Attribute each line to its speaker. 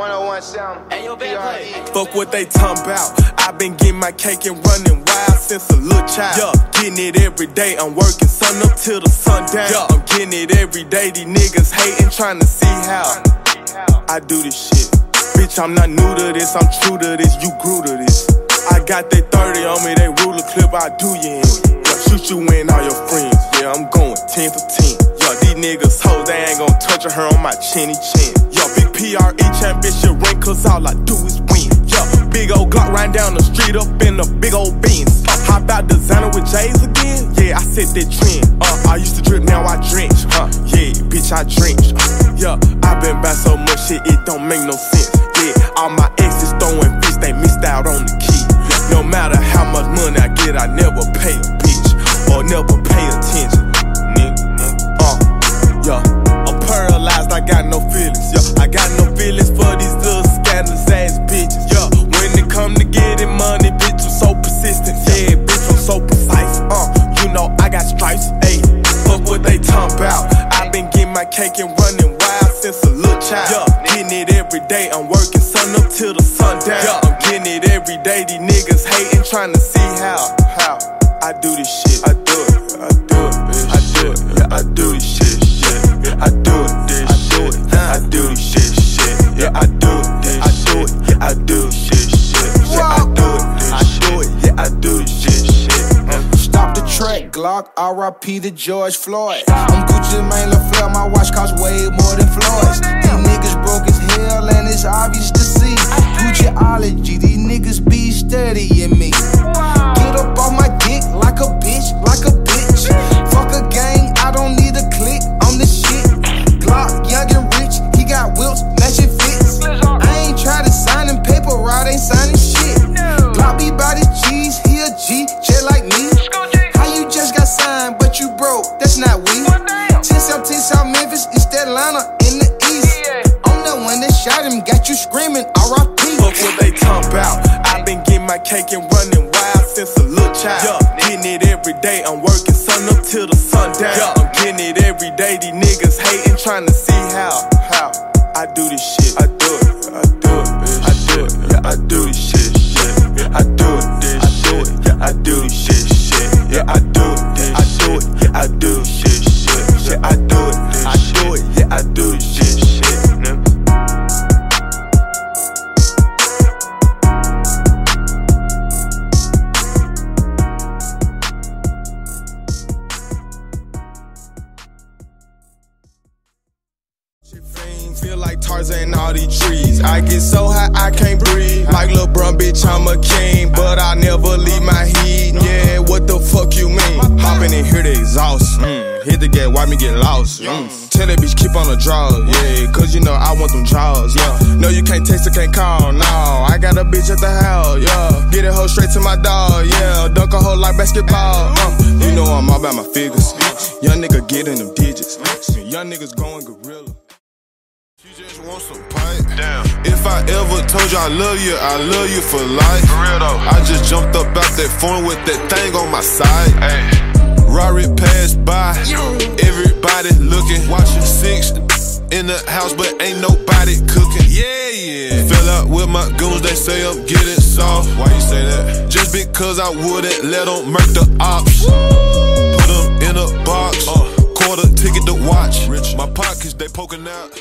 Speaker 1: 101 sound. Hey, yo,
Speaker 2: Fuck what they talking about. i been getting my cake and running wild since a little child. Yeah, getting it every day. I'm working sun up till the sun down. Yeah, I'm getting it every day. These niggas hating, trying to see how I do this shit. Bitch, I'm not new to this. I'm true to this. You grew to this. I got that 30 on me. They ruler clip. I do you in. Yeah, shoot you in all your friends. Yeah, I'm going 10 for 10. Yeah, these niggas hoes, they ain't gon' touch her on my chinny chin. Yo, big PRE championship ring, cause all I do is win. Yo, big old Glock riding down the street up in a big old Benz. Uh, how designer with J's again? Yeah, I set that trend. Uh, I used to drip, now I drench. Uh, yeah, bitch, I drench. Uh, yeah, I been back so much shit, it don't make no sense. Yeah, all my exes throwing fists, they missed out on the key. Been getting my cake and running wild since a little child. Yeah, getting it every day. I'm working sun up till the sun down. Yeah, I'm getting it every day. These niggas hating, trying to see how. How I do this shit. I do it. I do it. I do it. Yeah, I do
Speaker 3: Glock. R.I.P. to George Floyd. I'm Gucci Mane La Flare. My watch costs way more than Floyd's. Shot him, got you screaming, R.I.P.
Speaker 2: Fuck what they talk about. i been getting my cake and running wild since a little child. Yeah, getting it every day. I'm working sun up till the sun down. Yeah, I'm getting it every day. These niggas hating, trying to see how. How I do this like Tarzan all these trees. I get so high I can't breathe. Like LeBron, bitch, I'm a king, but I never leave my heat. Yeah, what the fuck you mean? Hopping in here, the exhaust. Mm. Hit the gate, why me get lost? Mm. Tell that bitch keep on the draw, yeah, cause you know I want them draws, yeah. No, you can't text or can't call, no. I got a bitch at the house, yeah. Get it hoe straight to my dog, yeah. Dunk a hoe like basketball, uh. You know I'm all about my figures. Young nigga getting them digits. Young niggas going gorilla. She just want some pipe.
Speaker 4: Damn.
Speaker 2: If I ever told you I love you, I love you for life.
Speaker 4: For real though.
Speaker 2: I just jumped up out that phone with that thing on my side.
Speaker 4: Hey.
Speaker 2: Rari passed by. Everybody looking, watching six in the house, but ain't nobody cooking. Yeah, yeah. Fell out with my goons, they say I'm getting soft. Why you say that? Just because I wouldn't let them murk the ops. Put them in a box. Uh, quarter ticket to watch. Rich. My pockets, they poking out.